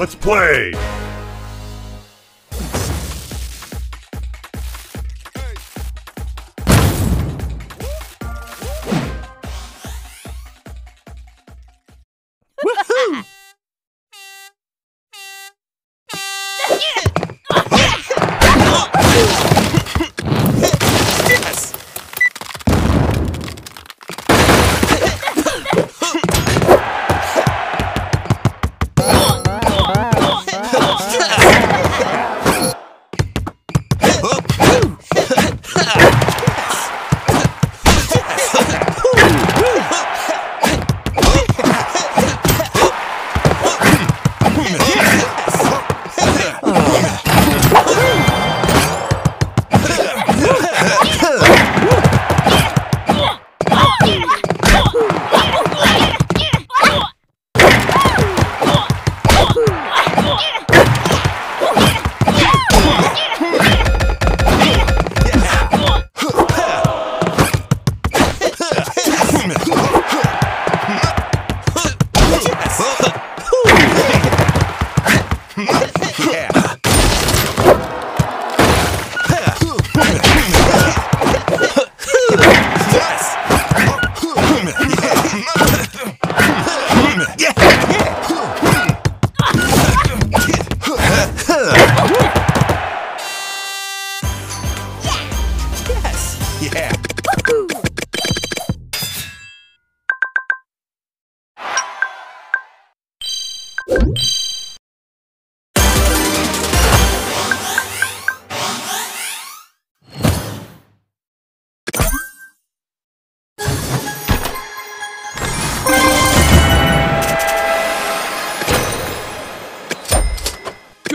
Let's play!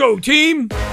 Go team!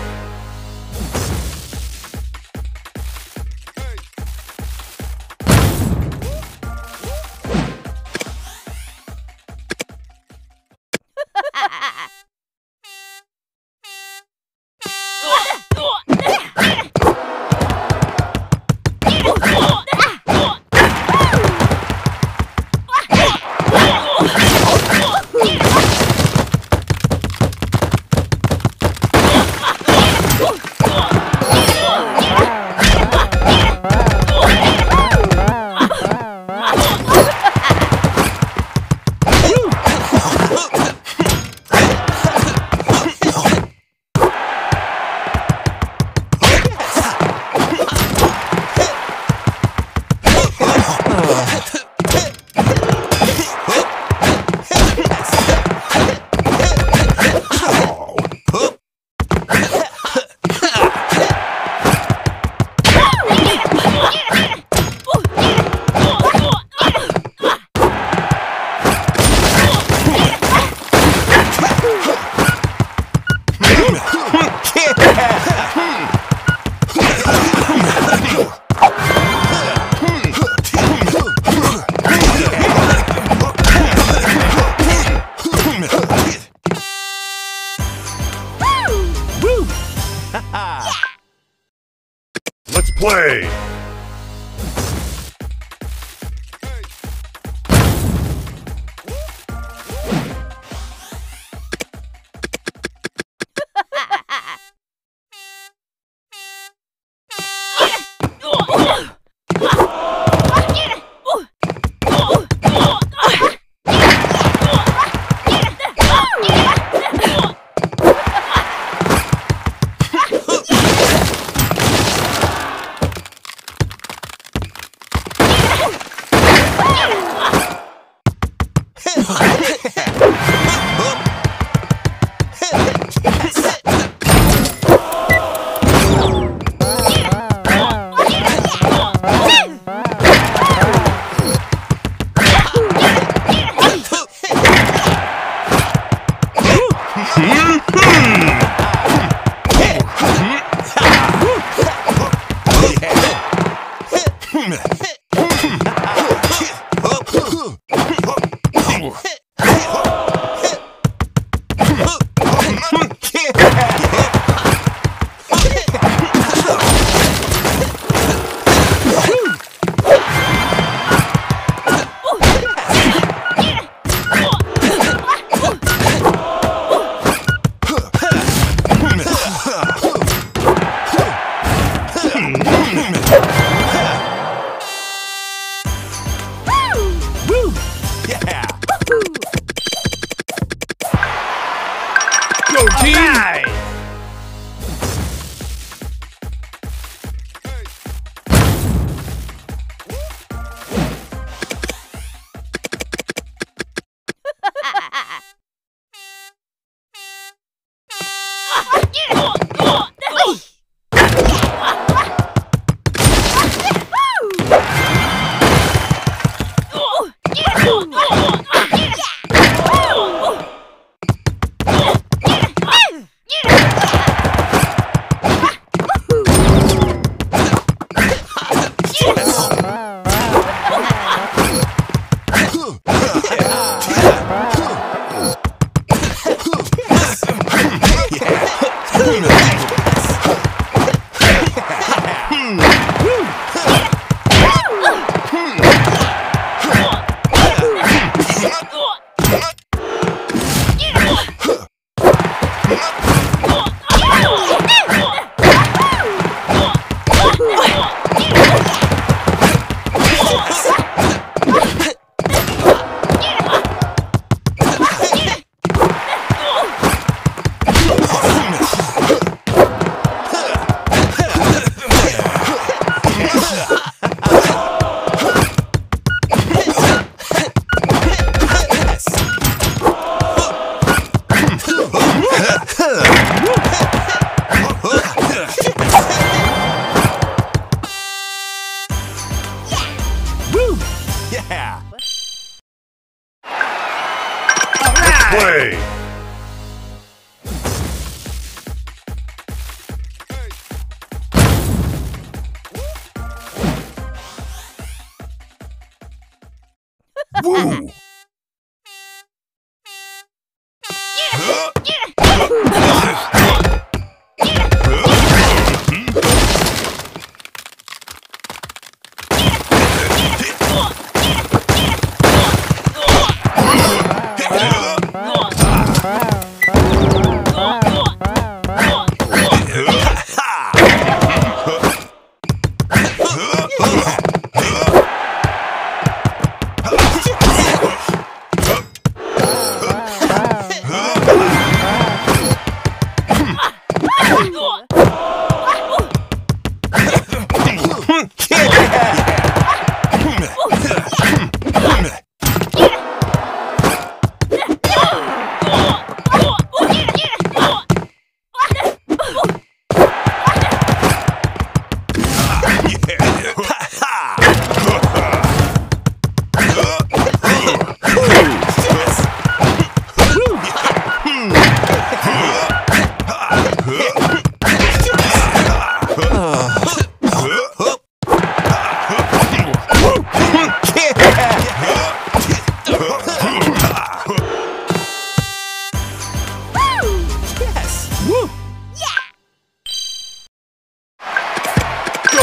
Woo!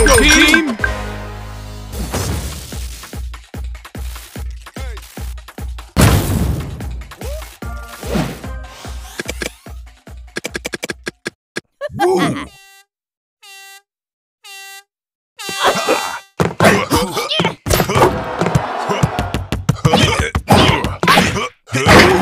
go, team! team.